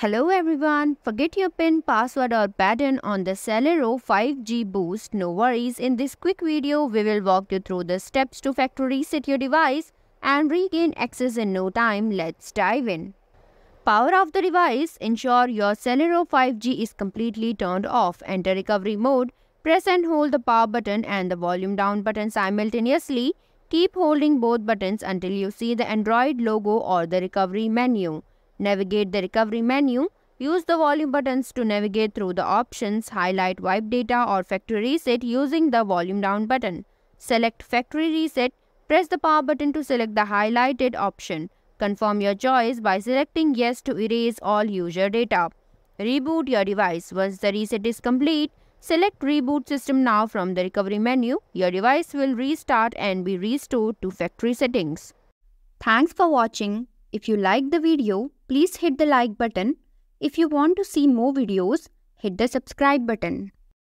Hello everyone, forget your PIN, password or pattern on the Celero 5G Boost. No worries, in this quick video, we will walk you through the steps to factory reset your device and regain access in no time. Let's dive in. Power off the device. Ensure your Celero 5G is completely turned off. Enter recovery mode. Press and hold the power button and the volume down button simultaneously. Keep holding both buttons until you see the Android logo or the recovery menu. Navigate the recovery menu. Use the volume buttons to navigate through the options, highlight wipe data or factory reset using the volume down button. Select factory reset. Press the power button to select the highlighted option. Confirm your choice by selecting yes to erase all user data. Reboot your device. Once the reset is complete, select reboot system now from the recovery menu. Your device will restart and be restored to factory settings. Thanks for watching. If you like the video, please hit the like button. If you want to see more videos, hit the subscribe button.